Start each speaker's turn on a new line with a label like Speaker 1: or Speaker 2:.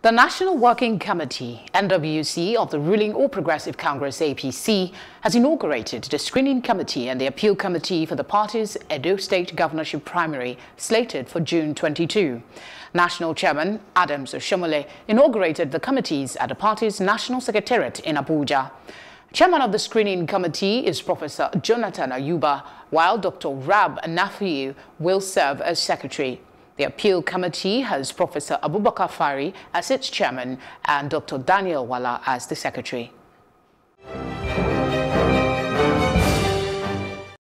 Speaker 1: The National Working Committee, NWC, of the ruling All Progressive Congress APC has inaugurated the screening committee and the appeal committee for the party's Edo State governorship primary slated for June 22. National Chairman Adams Oshiomhole inaugurated the committees at the party's National Secretariat in Abuja. Chairman of the screening committee is Professor Jonathan Ayuba, while Dr. Rabe Nafiu will serve as secretary. The appeal committee has Professor Abubakar Fari as its chairman and Dr. Daniel Wala as the secretary.